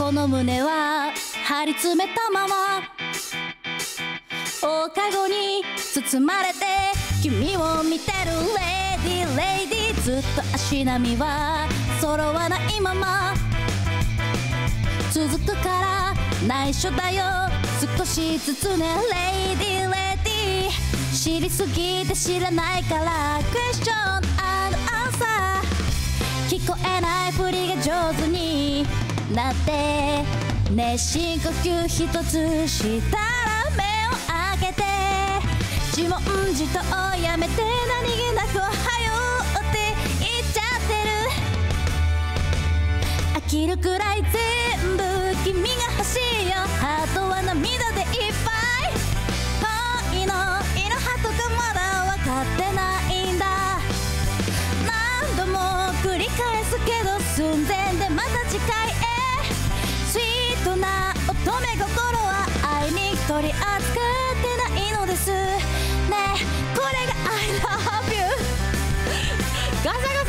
この胸は張り詰めたまま。大かごに包まれて君を見てるレディレディずっと足並みは揃わないまま。続くから内緒だよ。少しずつねレディレディ知りすぎて知らないから。クエスチョンアンサー聞こえないふりが上手に。なって熱心呼吸一つしたら目を開けて自問自答をやめて何気なくはようって言っちゃってる飽きるくらい全部君が欲しいよハートは涙でいっぱい恋のいろはとかまだ分かってないんだ何度も繰り返すけど寸前でまた次回取り扱ってないのです。ねこれが I love you ガサガサ。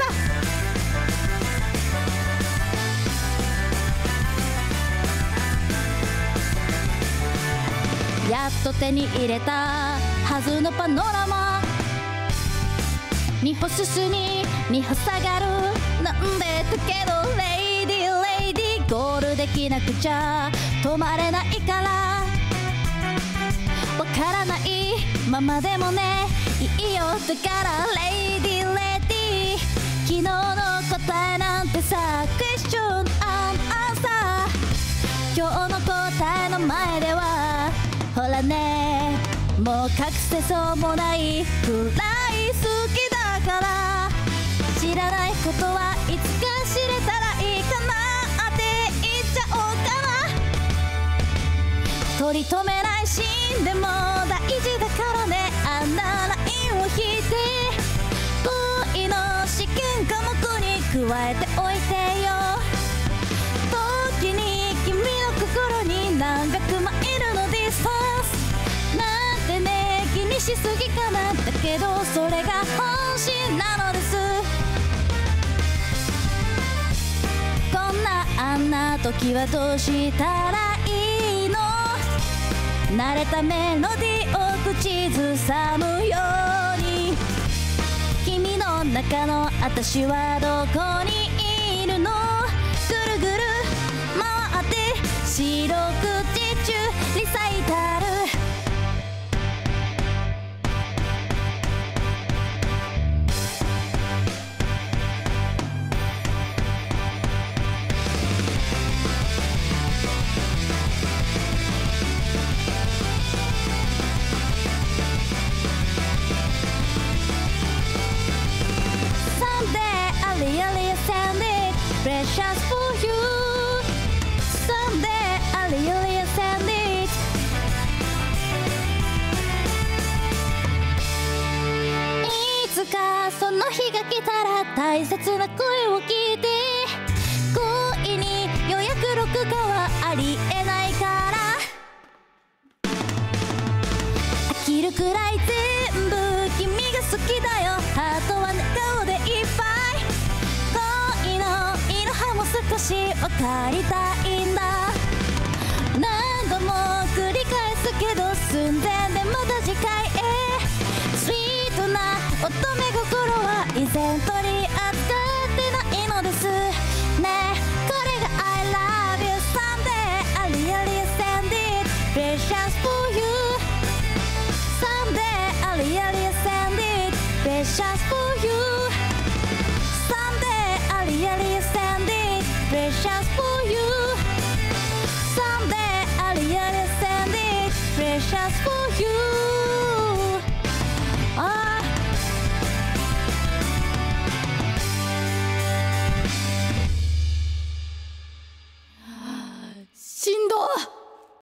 やっと手に入れたはずのパノラマ。二歩進み二歩下がる。なんでだけど lady lady ゴールできなくちゃ。止まれないから。わからないままでもねいいよ。だから lady lady 昨日の答えなんてさ question answerー今日の答えの前ではほらねもう隠せそうもないくらい好きだから知らないことはいつか知れたらいいかなって言っちゃおうかな。取り留め加えておいてよ。時に君の心に何百マイルのディスタンスなんてね気にしすぎかな。だけどそれが本心なのです。こんなあんな時はどうしたらいいの？慣れたメロディを口ずさむ中の私はどこに precious for you」「Someday I really send it」いつかその日が来たら大切な声を聞いて。恋に予約録画はありえないから。飽きるくらい全部君が好きだよ。ハートは笑顔で少し分かりたいんだ何度も繰り返すけど寸前でまた次回へスイートな乙女心は依然取り扱ってないのですねえこれが I love you someday I really send it precious for you Someday I really send it precious for you just for you.